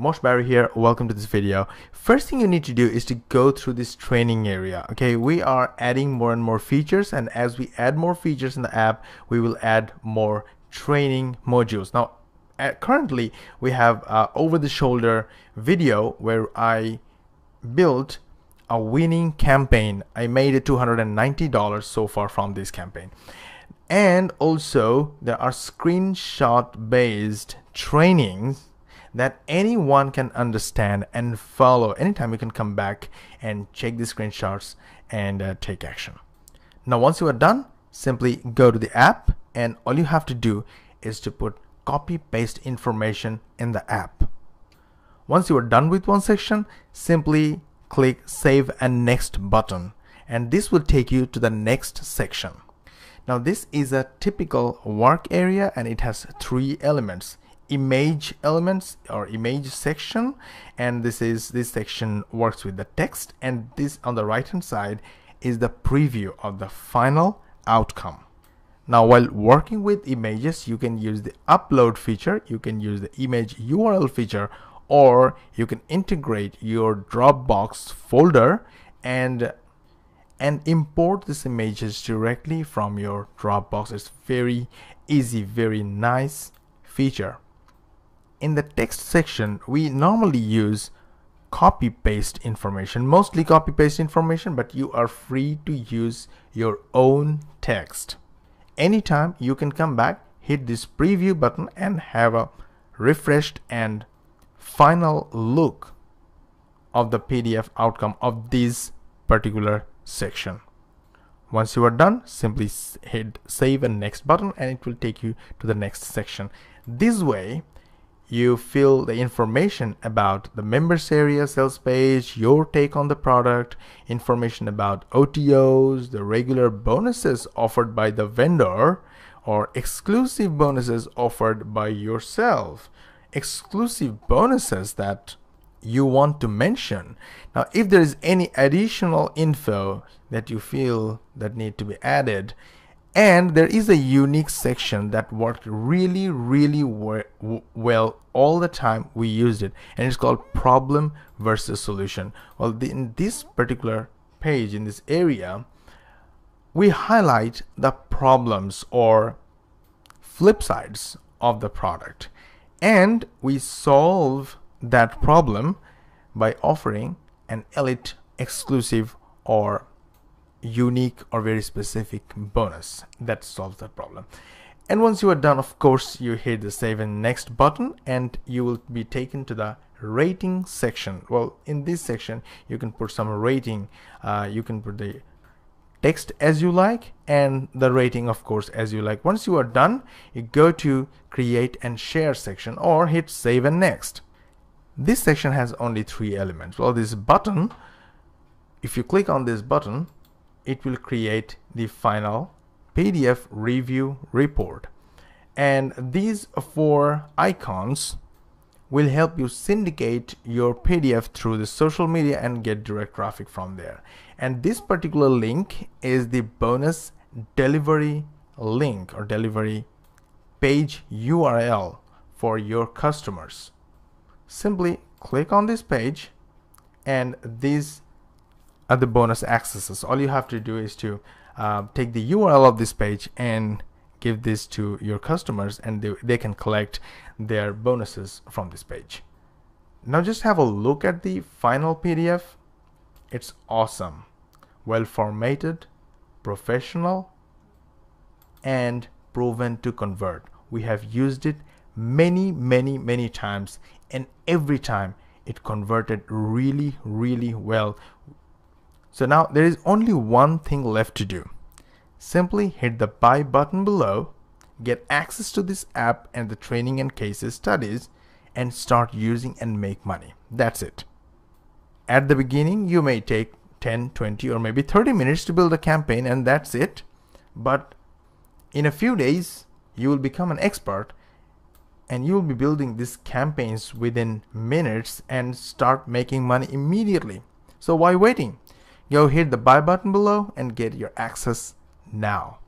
Mosh Bari here. Welcome to this video. First thing you need to do is to go through this training area okay? We are adding more and more features and as we add more features in the app we will add more training modules. Now currently we have uh, over the shoulder video where I built a winning campaign. I made it $290 so far from this campaign. And also there are screenshot based trainings that anyone can understand and follow. Anytime you can come back and check the screenshots and uh, take action. Now once you are done simply go to the app and all you have to do is to put copy paste information in the app. Once you are done with one section simply click save and next button and this will take you to the next section. Now this is a typical work area and it has three elements image elements or image section. And this is this section works with the text. And this on the right hand side is the preview of the final outcome. Now while working with images you can use the upload feature you can use the image URL feature or you can integrate your Dropbox folder and and import these images directly from your Dropbox. It's very easy very nice feature in the text section we normally use copy paste information mostly copy paste information but you are free to use your own text. Anytime you can come back hit this preview button and have a refreshed and final look of the PDF outcome of this particular section. Once you are done simply hit save and next button and it will take you to the next section. This way you fill the information about the members area sales page, your take on the product, information about OTOs, the regular bonuses offered by the vendor, or exclusive bonuses offered by yourself. Exclusive bonuses that you want to mention. Now, if there is any additional info that you feel that need to be added, and there is a unique section that worked really really well all the time we used it. And it's called problem versus solution. Well the, in this particular page in this area we highlight the problems or flip sides of the product. And we solve that problem by offering an elite exclusive or unique or very specific bonus that solves that problem. And once you are done of course you hit the save and next button and you will be taken to the rating section. Well in this section you can put some rating uh, you can put the text as you like and the rating of course as you like. Once you are done you go to create and share section or hit save and next. This section has only three elements. Well this button if you click on this button it will create the final PDF review report. And these four icons will help you syndicate your PDF through the social media and get direct traffic from there. And this particular link is the bonus delivery link or delivery page URL for your customers. Simply click on this page and these the bonus accesses. All you have to do is to uh, take the URL of this page and give this to your customers and they, they can collect their bonuses from this page. Now just have a look at the final PDF. It's awesome. Well formatted, professional, and proven to convert. We have used it many, many, many times and every time it converted really, really well so now there is only one thing left to do. Simply hit the buy button below, get access to this app and the training and cases studies and start using and make money. That's it. At the beginning, you may take 10, 20 or maybe 30 minutes to build a campaign and that's it. But in a few days, you will become an expert and you will be building these campaigns within minutes and start making money immediately. So why waiting? Go hit the buy button below and get your access now.